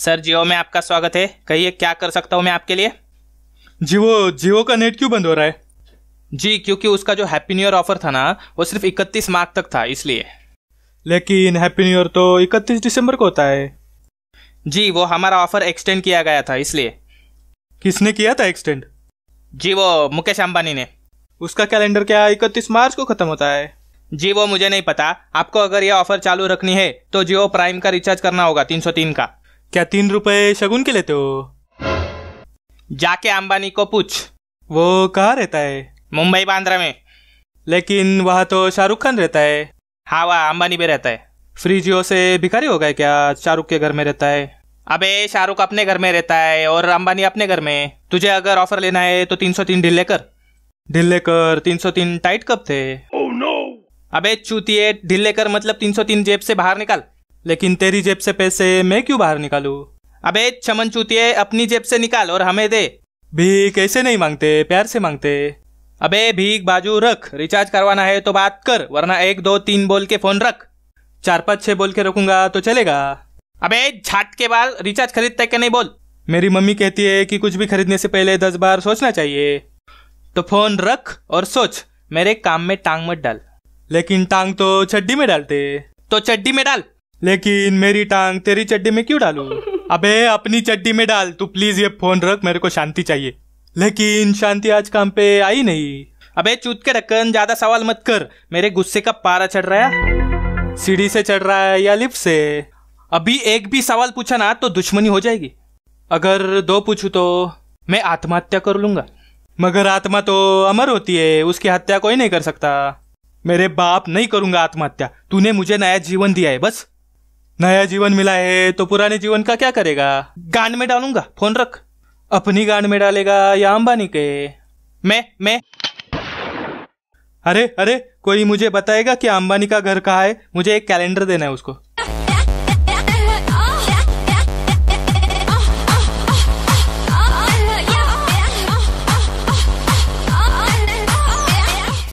Sir जियो में आपका स्वागत है। कहिए क्या कर सकता हूँ मैं आपके लिए? जियो जियो का नेट क्यों बंद हो रहा है? जी क्योंकि उसका जो हैप्पी न्यू ईयर ऑफ़र था ना वो सिर्फ़ इकतीस मार्च तक था इसलिए। लेकिन हैप्पी न्यू ईयर तो इकतीस दिसंबर को होता है। जी वो हमारा ऑफ़र एक्सटेंड किया गया था इसलिए। किसने किया था एक्सटेंड जी वो मुकेश अंबानी ने। उसका कैलेंडर क्या इकतीस मार्च को खत्म होता है? जी वो मुझे नहीं पता। आपको अगर ये ऑफ़र चालू रखनी है तो जियो प्राइम का रिचार्ज करना होगा तीन सौ तीन का। क्या तीन रुपए शगुन के लेते हो? जाके अंबानी को पूछ। वो कहाँ रहता है? मुंबई बांद्रा में। लेकिन वहाँ तो शाहरुख खान रहता है। हाँ वह अंबानी में रहता है। फ्री जियो से भिखारी हो गए क्या? शाहरुख के घर में रहता है। अबे शाहरुख अपने घर में रहता है और अंबानी अपने घर में। तुझे अगर ऑफ़र लेना है तो तीन सौ तीन ढील लेकर। ढील लेकर तीन सौ तीन टाइट कब थे? Oh, no. अबे चूतिए ढील लेकर मतलब तीन सौ तीन जेब से बाहर निकाल। लेकिन तेरी जेब से पैसे मैं क्यों बाहर निकालू? अबे चमन चूतिए अपनी जेब से निकाल और हमें दे। भीख ऐसे नहीं मांगते प्यार से मांगते। अबे भीख बाजू रख रिचार्ज करवाना है तो बात कर वरना एक दो तीन बोल के फ़ोन रख। चार पाँच छह बोल के रखूँगा तो चलेगा। अबे झाट के बाल रिचार्ज खरीदते के नहीं बोल? मेरी मम्मी कहती है कि कुछ भी खरीदने से पहले दस बार सोचना चाहिए। तो फ़ोन रख और सोच मेरे काम में टांग मत डाल। लेकिन टांग तो चड्डी में डालते। तो चड्डी में डाल। लेकिन मेरी टांग तेरी चड्डी में क्यों डालू? अबे अपनी चड्डी में डाल। तू प्लीज़ ये फ़ोन रख मेरे को शांति चाहिए। लेकिन शांति आज काम पे आई नहीं। अबे चूत के रखन ज़्यादा सवाल मत कर। मेरे गुस्से का पारा चढ़ रहा है। सीढ़ी से चढ़ रहा है या लिफ्ट से? अभी एक भी सवाल पूछा ना तो दुश्मनी हो जाएगी। अगर दो पूछू तो मैं आत्महत्या कर लूँगा। मगर आत्मा तो अमर होती है उसकी हत्या कोई नहीं कर सकता। मेरे बाप नहीं करूँगा आत्महत्या। तूने मुझे नया जीवन दिया है बस। नया जीवन मिला है तो पुराने जीवन का क्या करेगा? गांड में डालूँगा, फ़ोन रख। अपनी गांड में डालेगा या अंबानी के। मैं मैं। अरे अरे, कोई मुझे बताएगा कि अंबानी का घर कहाँ है? मुझे एक कैलेंडर देना है उसको।